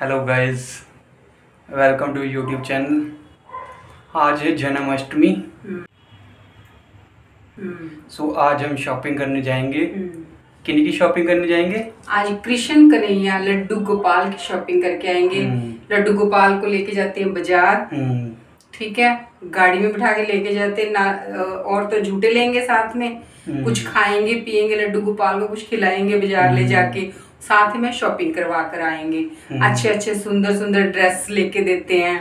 Hello guys welcome to YouTube channel आज है जन्माष्टमी। सो so, आज हम शॉपिंग करने जाएँगे। किन की शॉपिंग करने जाएँगे? आज कृष्ण कन्हैया लड्डू गोपाल की शॉपिंग करके आएँगे। हम्म। लड्डू गोपाल को लेके जाते हैं बाज़ार। हम्म, ठीक है? गाड़ी में बिठा के लेके जाते हैं। ना और तो झूठे लेंगे साथ में। हम्म। कुछ खाएँगे पिएँगे लड्डू गोपाल को कुछ खिलाएँगे बाज़ार ले। जाके। साथ में शॉपिंग करवा कर आएँगे। हम्म। अच्छे अच्छे सुंदर सुंदर ड्रेस लेके देते हैं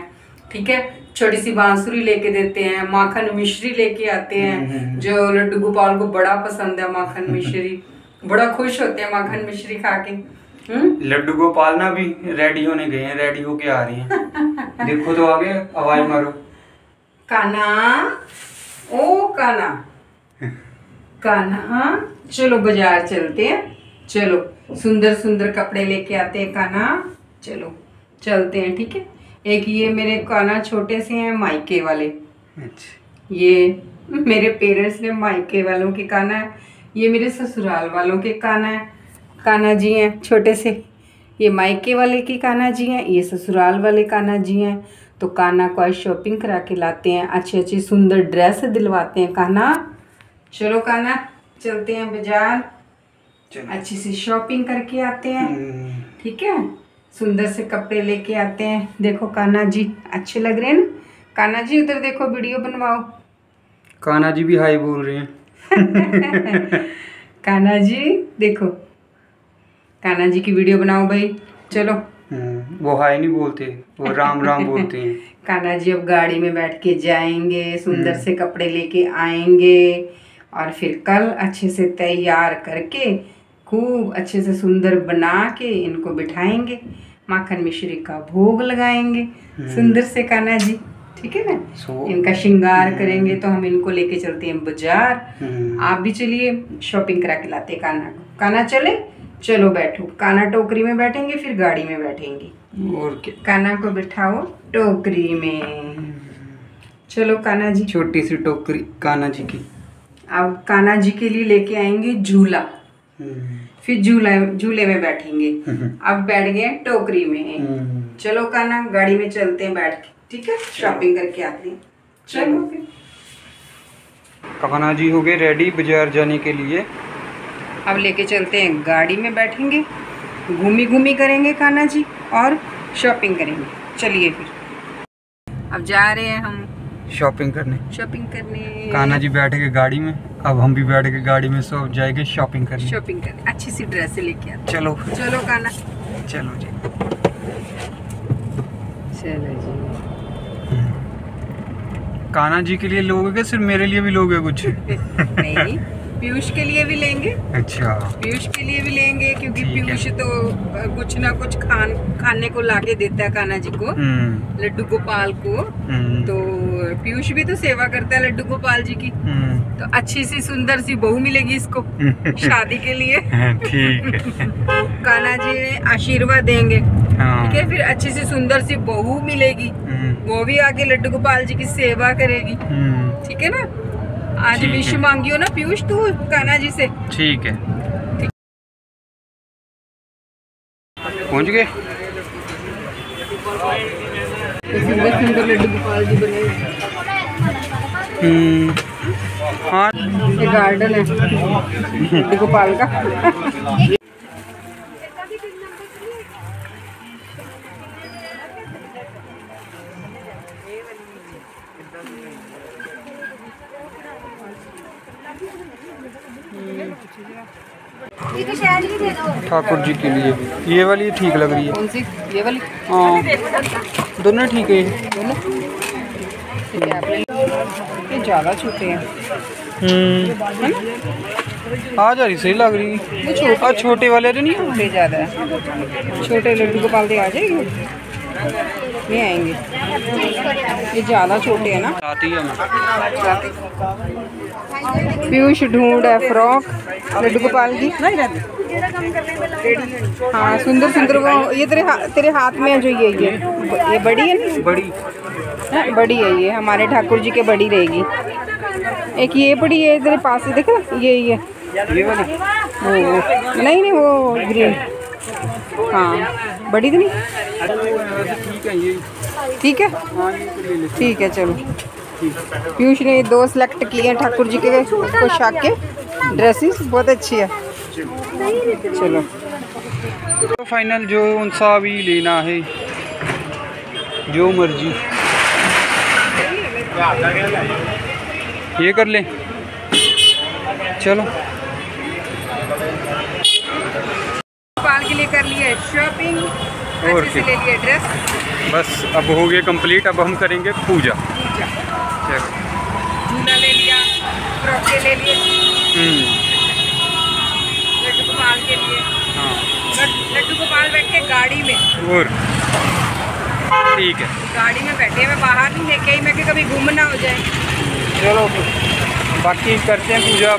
ठीक है? छोटी सी बांसुरी लेके देते हैं माखन मिश्री लेके आते हम्म, हैं हम्म। जो लड्डू गोपाल को बड़ा पसंद है माखन मिश्री। बड़ा खुश होते हैं माखन मिश्री खा के। हम्म? लड्डू गोपाल ना भी रेडी होने गए हैं रेडी होके आ रही हैं। देखो तो आगे आवाज़ मारो। काना ओ काना काना चलो बाज़ार चलते हैं। चलो सुंदर सुंदर कपड़े लेके आते हैं काना चलो चलते हैं ठीक है? एक ये मेरे काना छोटे से हैं मायके वाले। अच्छा। ये मेरे पेरेंट्स ने मायके वालों के काना है। ये मेरे ससुराल वालों के काना है। काना जी हैं छोटे से। ये मायके वाले के काना जी हैं ये ससुराल वाले काना जी हैं। तो काना को आज शॉपिंग करा के लाते हैं। अच्छी अच्छी सुंदर ड्रेस दिलवाते हैं काना चलो काना चलते हैं बाज़ार। अच्छी सी शॉपिंग करके आते हैं। हम्म, ठीक है? सुंदर से कपड़े लेके आते हैं। देखो कान्हा जी अच्छे लग रहे हैं ना? कान्हा जी उधर देखो वीडियो बनवाओ। कान्हा जी भी हाई बोल रहे हैं। कान्हा जी देखो। कान्हा जी की वीडियो बनाओ भाई। चलो। हम्म, वो हाई नहीं बोलते वो राम राम बोलते हैं। कान्हा जी अब गाड़ी में बैठ के जाएँगे सुंदर। से कपड़े लेके आएँगे। और फिर कल अच्छे से तैयार करके खूब अच्छे से सुंदर बना के इनको बिठाएँगे। माखन मिश्री का भोग लगाएँगे। हम्म। सुंदर से कान्हा जी। ठीक है ना? इनका श्रृंगार करेंगे तो हम इनको लेके चलते हैं बाज़ार। हम्म, आप भी चलिए शॉपिंग करा के लाते कान्हा को। कान्हा चले? चलो बैठो। काना टोकरी में बैठेंगे फिर गाड़ी में बैठेंगे। और क्या? कान्हा को बिठाओ टोकरी में। चलो कान्हा जी। छोटी सी टोकरी कान्हा जी की। अब कान्हा जी के लिए लेके आएँगे झूला। हम्म, फिर झूला झूले में बैठेंगे। हम्म, अब बैठ गए टोकरी में। हम्म, चलो काना गाड़ी में चलते हैं बैठ के ठीक है? शॉपिंग करके आते हैं। चलो। फिर। कान्हा जी हो गए रेडी बाज़ार जाने के लिए। अब लेके चलते हैं गाड़ी में बैठेंगे। घूमी घूमी करेंगे कान्हा जी और शॉपिंग करेंगे। चलिए फिर। अब जा रहे हैं हम शॉपिंग करने। शॉपिंग करने। कान्हा जी बैठ के गाड़ी में। अब हम भी बैठ के गाड़ी में सब जाएँगे शॉपिंग करने। शॉपिंग करने। अच्छी सी ड्रेस लेके आते चलो। चलो गाना। चलो जी। चलो जी। कान्हा जी के लिए लोगे सिर्फ़ मेरे लिए भी लोगे कुछ? नहीं। पीयूष के लिए भी लेंगे। अच्छा। पीयूष के लिए भी लेंगे क्योंकि पीयूष तो कुछ ना कुछ खान खाने को लाके देता है कान्हा जी को हम्म। लड्डू गोपाल को। हम्म, तो पीयूष भी तो सेवा करता है लड्डू गोपाल जी की। हम्म, तो अच्छी सी सुंदर सी बहू मिलेगी इसको शादी के लिए। ठीक है। कान्हा जी ने आशीर्वाद देंगे। हाँ। ठीक है फिर अच्छी सी सुंदर सी बहू मिलेगी। वो भी आके लड्डू गोपाल जी की सेवा करेगी। ठीक है ना? आज विश मांगी हो ना पीयूष तू कान्हा जी से। ठीक है। पहुँच गए? हम्म, हाँ। गार्डन है गोपाल का। ठाकुर जी के लिए। भी ये वाली ठीक लग रही है। कौन सी? ये वाली? हाँ। दोनों ठीक है दोनों? ठीक है। ये ज़्यादा छोटे हैं। हम्म, है आ जा रही सही लग रही वो छोटे वाले तो नहीं है? छोटे ज़्यादा छोटे लड्डू गोपाल दे आ जाएँगे? नहीं आएँगे। ये ज़्यादा छोटे हैं ना। आती है पीयूष ढूंढ है फ्रॉक। लड्डू गोपाल की हाँ सुंदर सुंदर वो ये तेरे हा, तेरे हाथ में है जो ये ये। ये बड़ी है ना? बड़ी। हाँ, बड़ी है ये। हमारे ठाकुर जी के बड़ी रहेगी। एक ये बड़ी है तेरे पास से देखो? ना ये ये। ये वाली। नहीं नहीं वो ग्रीन। हाँ। बड़ी तो नहीं? ठीक है। ठीक है, चलो। पीयूष ने दो सिलेक्ट किए हैं ठाकुर जी के पोशाक के। ड्रेसेस बहुत अच्छी है। चलो। तो फाइनल जो उनसा भी लेना है, जो मर्ज़ी। ये कर ले। चलो। बाल के लिए कर लिए शॉपिंग और? ले लिए ड्रेस बस अब हो गया कंप्लीट अब हम करेंगे पूजा। पूजा। ले लिया ले लिए। हम्म, लड्डू गोपाल के लिए। हाँ। लड्डू गोपाल बैठ गाड़ी में। और? ठीक है। गाड़ी में बैठे हैं, मैं बाहर नहीं लेके आई मैं कि कभी गुम ना हो जाए। चलो बाकी करते हैं पूजा